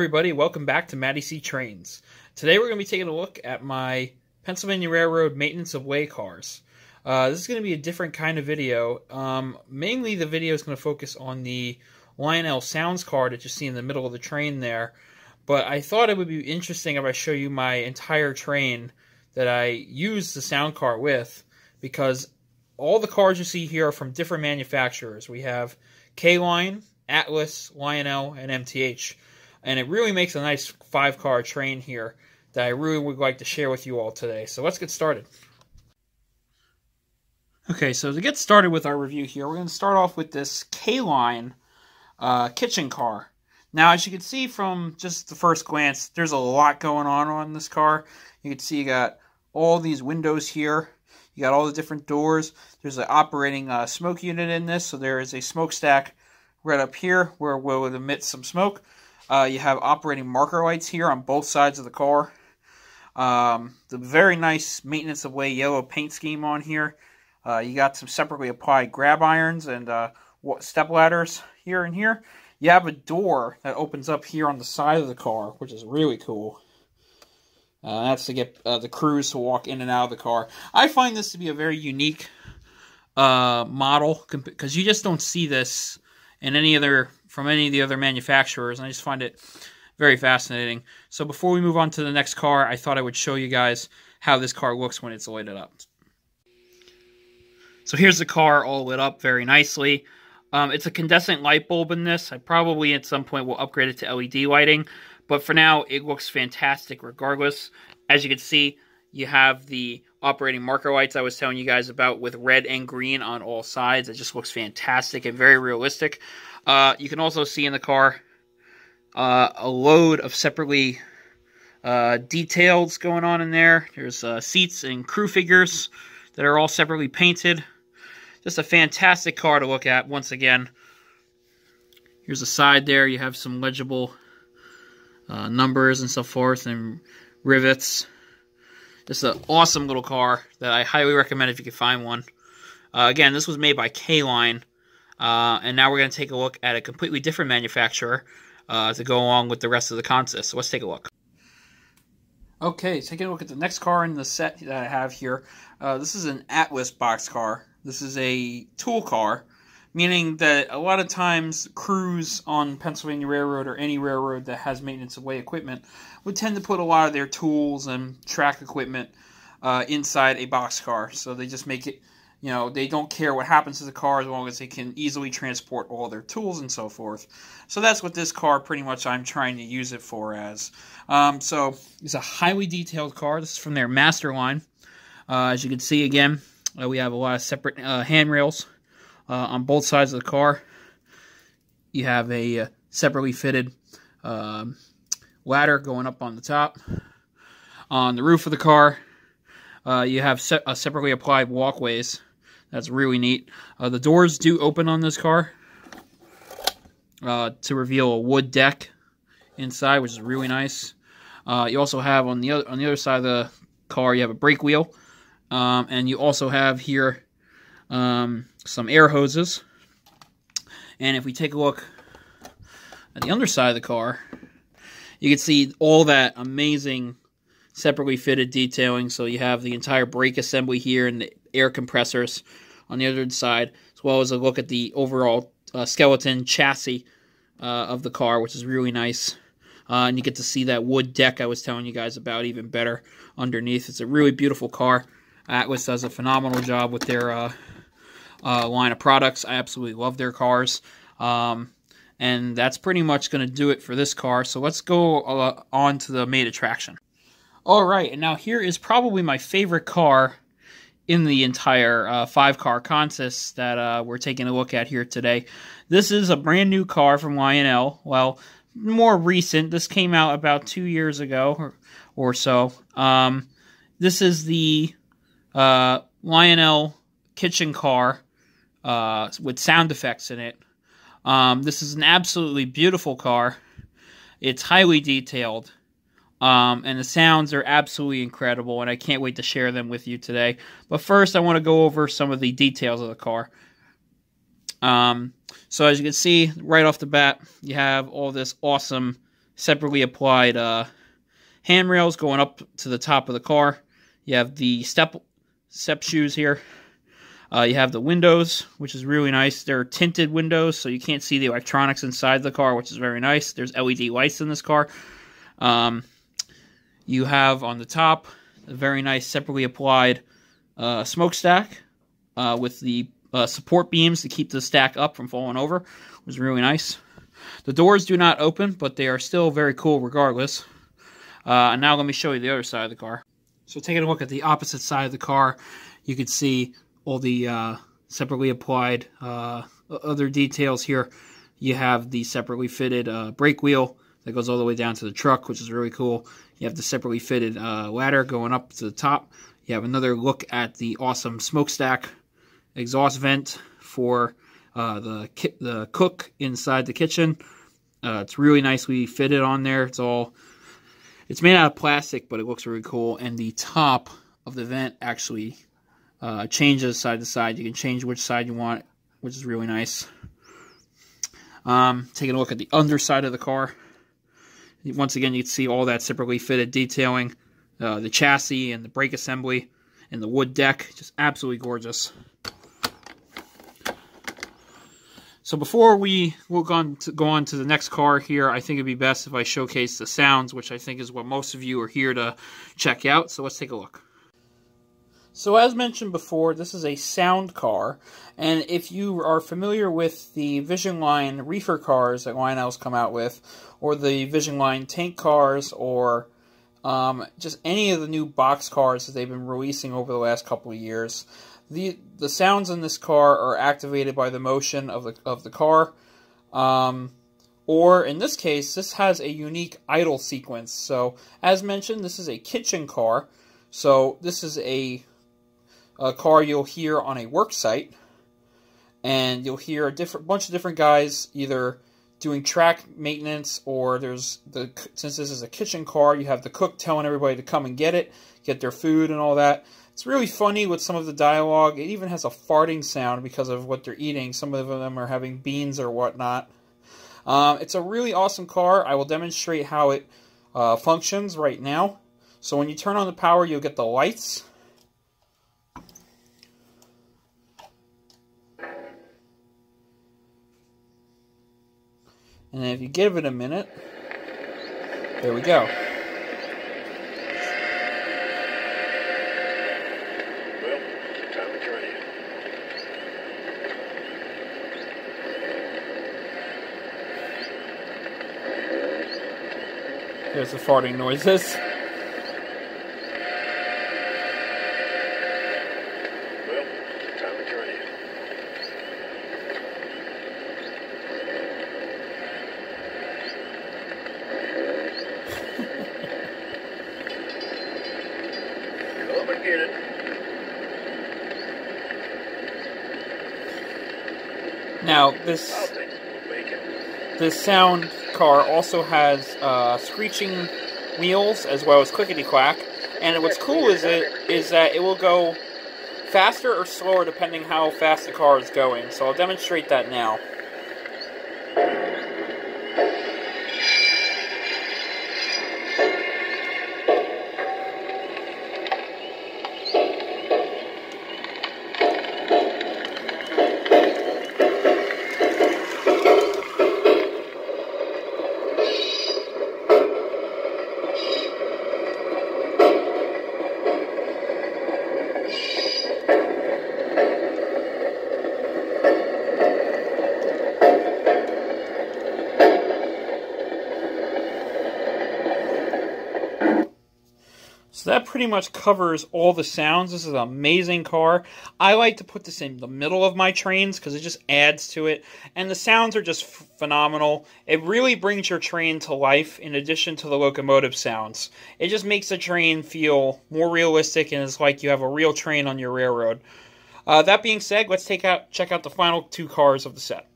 everybody, welcome back to Matty C Trains. Today we're going to be taking a look at my Pennsylvania Railroad maintenance of way cars. Uh, this is going to be a different kind of video. Um, mainly the video is going to focus on the Lionel Sounds car that you see in the middle of the train there. But I thought it would be interesting if I show you my entire train that I use the sound car with because all the cars you see here are from different manufacturers. We have K-Line, Atlas, Lionel, and MTH and it really makes a nice five car train here that I really would like to share with you all today. So let's get started. Okay, so to get started with our review here, we're going to start off with this K-Line uh, kitchen car. Now, as you can see from just the first glance, there's a lot going on on this car. You can see you got all these windows here. You got all the different doors. There's an operating uh, smoke unit in this, so there is a smokestack right up here where we'll emit some smoke. Uh, you have operating marker lights here on both sides of the car. Um, the very nice maintenance of way yellow paint scheme on here. Uh, you got some separately applied grab irons and uh, step ladders here and here. You have a door that opens up here on the side of the car, which is really cool. Uh, that's to get uh, the crews to walk in and out of the car. I find this to be a very unique uh, model because you just don't see this in any other from any of the other manufacturers, and I just find it very fascinating. So before we move on to the next car, I thought I would show you guys how this car looks when it's lighted up. So here's the car all lit up very nicely. Um, it's a incandescent light bulb in this. I probably at some point will upgrade it to LED lighting, but for now it looks fantastic regardless. As you can see, you have the operating marker lights I was telling you guys about with red and green on all sides. It just looks fantastic and very realistic. Uh, you can also see in the car uh, a load of separately uh, details going on in there. There's uh, seats and crew figures that are all separately painted. Just a fantastic car to look at once again. Here's the side there. You have some legible uh, numbers and so forth and rivets. Just an awesome little car that I highly recommend if you can find one. Uh, again, this was made by K-Line. Uh, and now we're going to take a look at a completely different manufacturer uh, to go along with the rest of the consist. So let's take a look. Okay, taking a look at the next car in the set that I have here. Uh, this is an Atlas box car. This is a tool car, meaning that a lot of times crews on Pennsylvania Railroad or any railroad that has maintenance of way equipment would tend to put a lot of their tools and track equipment uh, inside a box car. So they just make it you know, they don't care what happens to the car as long as they can easily transport all their tools and so forth. So that's what this car pretty much I'm trying to use it for as. Um, so it's a highly detailed car. This is from their master line. Uh, as you can see again, uh, we have a lot of separate uh, handrails uh, on both sides of the car. You have a uh, separately fitted um, ladder going up on the top. On the roof of the car, uh, you have se separately applied walkways that's really neat. Uh, the doors do open on this car uh, to reveal a wood deck inside, which is really nice. Uh, you also have on the other on the other side of the car, you have a brake wheel, um, and you also have here um, some air hoses. And if we take a look at the underside of the car, you can see all that amazing separately fitted detailing. So you have the entire brake assembly here and the air compressors on the other side, as well as a look at the overall uh, skeleton chassis uh, of the car, which is really nice. Uh, and you get to see that wood deck I was telling you guys about even better underneath. It's a really beautiful car. Atlas does a phenomenal job with their uh, uh, line of products. I absolutely love their cars. Um, and that's pretty much going to do it for this car. So let's go uh, on to the main attraction. All right, and now here is probably my favorite car in the entire uh, five car consist that uh, we're taking a look at here today. This is a brand new car from Lionel. Well, more recent. This came out about two years ago or, or so. Um, this is the uh, Lionel kitchen car uh, with sound effects in it. Um, this is an absolutely beautiful car. It's highly detailed. Um, and the sounds are absolutely incredible, and I can't wait to share them with you today. But first, I want to go over some of the details of the car. Um, so as you can see, right off the bat, you have all this awesome separately applied uh, handrails going up to the top of the car. You have the step step shoes here. Uh, you have the windows, which is really nice. They're tinted windows, so you can't see the electronics inside the car, which is very nice. There's LED lights in this car. Um, you have on the top a very nice separately applied uh, smokestack uh, with the uh, support beams to keep the stack up from falling over. It was really nice. The doors do not open, but they are still very cool regardless. Uh, and now let me show you the other side of the car. So taking a look at the opposite side of the car, you can see all the uh, separately applied uh, other details here. You have the separately fitted uh, brake wheel that goes all the way down to the truck, which is really cool. You have the separately fitted uh, ladder going up to the top. You have another look at the awesome smokestack exhaust vent for uh, the the cook inside the kitchen. Uh, it's really nicely fitted on there. It's all it's made out of plastic, but it looks really cool. And the top of the vent actually uh, changes side to side. You can change which side you want, which is really nice. Um, taking a look at the underside of the car. Once again, you can see all that separately fitted detailing, uh, the chassis and the brake assembly, and the wood deck. Just absolutely gorgeous. So before we will go on, to, go on to the next car here, I think it'd be best if I showcase the sounds, which I think is what most of you are here to check out. So let's take a look. So as mentioned before, this is a sound car, and if you are familiar with the Vision Line reefer cars that Lionel's come out with, or the Vision Line tank cars, or um, just any of the new box cars that they've been releasing over the last couple of years, the the sounds in this car are activated by the motion of the of the car. Um, or in this case, this has a unique idle sequence. So, as mentioned, this is a kitchen car. So, this is a, a car you'll hear on a work site. And you'll hear a different bunch of different guys either doing track maintenance or there's the since this is a kitchen car, you have the cook telling everybody to come and get it, get their food and all that. It's really funny with some of the dialogue. It even has a farting sound because of what they're eating. Some of them are having beans or whatnot. Um, it's a really awesome car. I will demonstrate how it uh, functions right now. So when you turn on the power, you'll get the lights. And if you give it a minute, there we go. There's the farting noises. Now this this sound car also has uh, screeching wheels as well as clickety clack. And what's cool is it is that it will go faster or slower depending how fast the car is going. So I'll demonstrate that now. So that pretty much covers all the sounds. This is an amazing car. I like to put this in the middle of my trains because it just adds to it. And the sounds are just phenomenal. It really brings your train to life in addition to the locomotive sounds. It just makes the train feel more realistic and it's like you have a real train on your railroad. Uh, that being said, let's take out check out the final two cars of the set.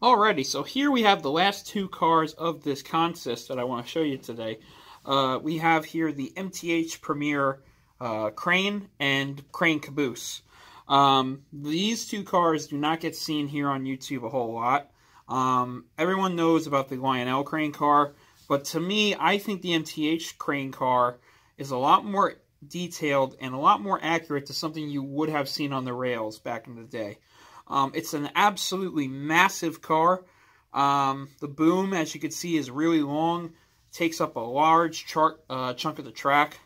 Alrighty, so here we have the last two cars of this consist that I want to show you today. Uh, we have here the MTH Premier uh, Crane and Crane Caboose. Um, these two cars do not get seen here on YouTube a whole lot. Um, everyone knows about the Lionel Crane car, But to me, I think the MTH crane car is a lot more detailed and a lot more accurate to something you would have seen on the rails back in the day. Um, it's an absolutely massive car. Um, the boom, as you can see, is really long, takes up a large chart, uh, chunk of the track.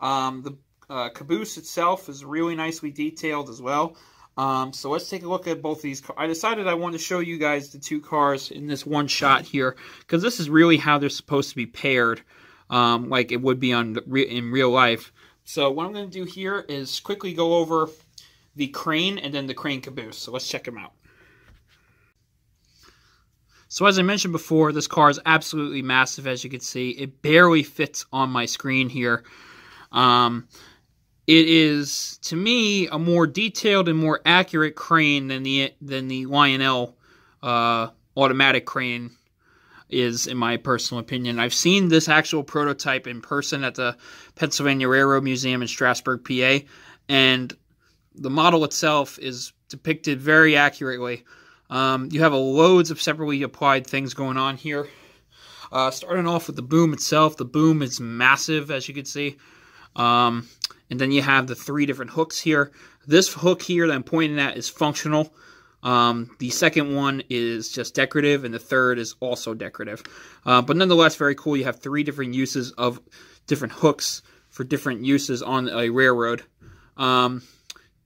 Um, the uh, caboose itself is really nicely detailed as well. Um, so let's take a look at both these. I decided I wanted to show you guys the two cars in this one shot here because this is really how they're supposed to be paired, um, like it would be on in real life. So what I'm going to do here is quickly go over the crane and then the crane caboose. So let's check them out. So as I mentioned before, this car is absolutely massive, as you can see. It barely fits on my screen here. Um, it is, to me, a more detailed and more accurate crane than the than the Lionel uh, automatic crane is, in my personal opinion. I've seen this actual prototype in person at the Pennsylvania Railroad Museum in Strasburg, PA, and the model itself is depicted very accurately. Um, you have a loads of separately applied things going on here. Uh, starting off with the boom itself, the boom is massive, as you can see. Um, and then you have the three different hooks here. This hook here that I'm pointing at is functional. Um, the second one is just decorative, and the third is also decorative. Uh, but nonetheless, very cool. You have three different uses of different hooks for different uses on a railroad. Um,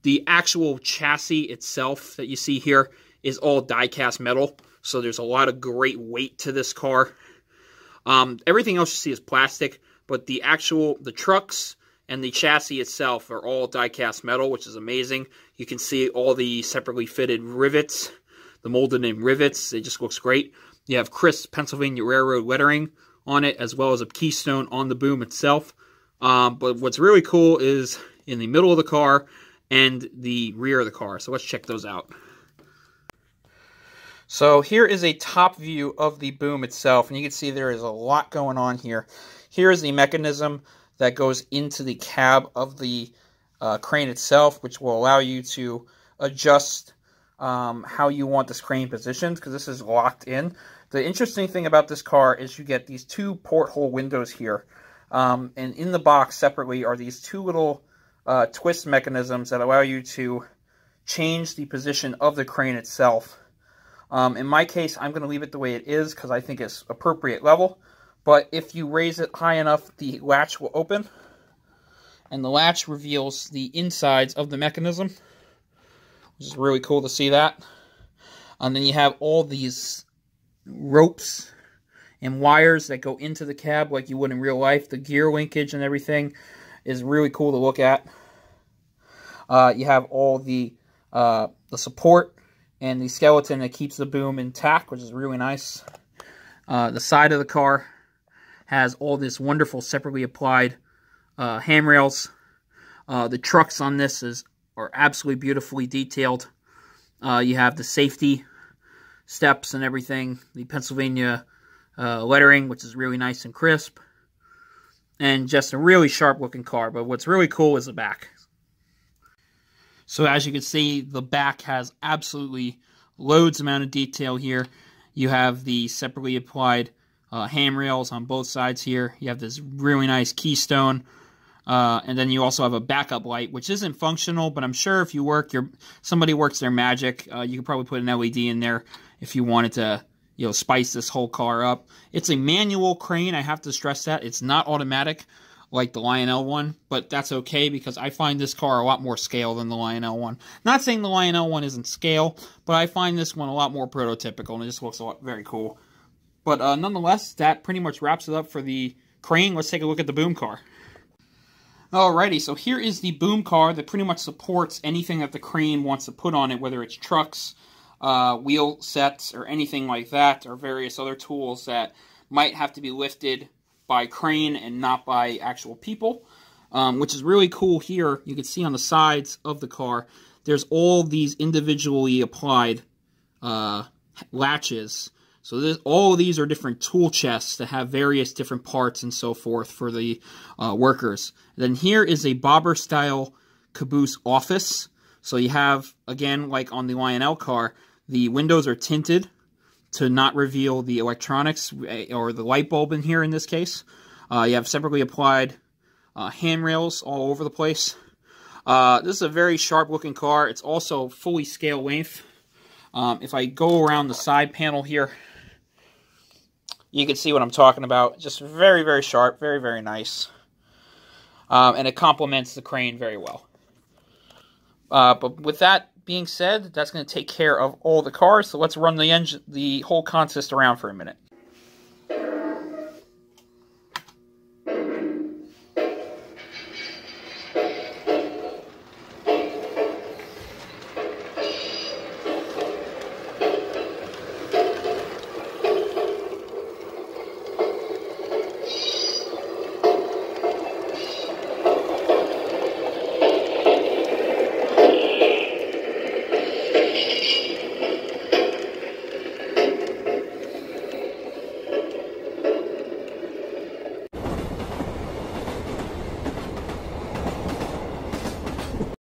the actual chassis itself that you see here is all die-cast metal, so there's a lot of great weight to this car. Um, everything else you see is plastic, but the actual, the trucks and the chassis itself are all die-cast metal, which is amazing. You can see all the separately fitted rivets, the molded in rivets. It just looks great. You have crisp Pennsylvania Railroad lettering on it, as well as a keystone on the boom itself. Um, but what's really cool is in the middle of the car, and the rear of the car. So let's check those out. So here is a top view of the boom itself, and you can see there is a lot going on here. Here is the mechanism that goes into the cab of the uh, crane itself, which will allow you to adjust um, how you want this crane positioned, because this is locked in. The interesting thing about this car is you get these two porthole windows here, um, and in the box separately are these two little uh, twist mechanisms that allow you to change the position of the crane itself. Um, in my case, I'm going to leave it the way it is because I think it's appropriate level. But if you raise it high enough, the latch will open. And the latch reveals the insides of the mechanism. Which is really cool to see that. And then you have all these ropes and wires that go into the cab like you would in real life. The gear linkage and everything is really cool to look at. Uh, you have all the uh, the support and the skeleton that keeps the boom intact, which is really nice. Uh, the side of the car has all this wonderful separately applied uh. Uh, the trucks on this is are absolutely beautifully detailed. Uh, you have the safety steps and everything. The Pennsylvania uh, lettering, which is really nice and crisp. And just a really sharp looking car. But what's really cool is the back. So as you can see, the back has absolutely loads amount of detail here. You have the separately applied uh, handrails on both sides here. You have this really nice keystone. Uh, and then you also have a backup light, which isn't functional, but I'm sure if you work your somebody works their magic, uh, you could probably put an LED in there if you wanted to, you know, spice this whole car up. It's a manual crane. I have to stress that it's not automatic like the Lionel one, but that's okay because I find this car a lot more scale than the Lionel one. Not saying the Lionel one isn't scale, but I find this one a lot more prototypical and it just looks a lot very cool. But uh, nonetheless, that pretty much wraps it up for the crane. Let's take a look at the boom car. Alrighty, so here is the boom car that pretty much supports anything that the crane wants to put on it, whether it's trucks, uh, wheel sets, or anything like that, or various other tools that might have to be lifted by crane and not by actual people, um, which is really cool here. You can see on the sides of the car, there's all these individually applied uh, latches. So this, all of these are different tool chests that have various different parts and so forth for the uh, workers. then here is a bobber style caboose office. So you have, again, like on the Lionel car, the windows are tinted to not reveal the electronics eh, or the light bulb in here in this case. Uh, you have separately applied uh, handrails all over the place. Uh, this is a very sharp looking car. It's also fully scale length. Um, if I go around the side panel here, you can see what I'm talking about. Just very, very sharp, very, very nice. Um, and it complements the crane very well. Uh, but with that being said, that's going to take care of all the cars. So let's run the engine, the whole consist around for a minute.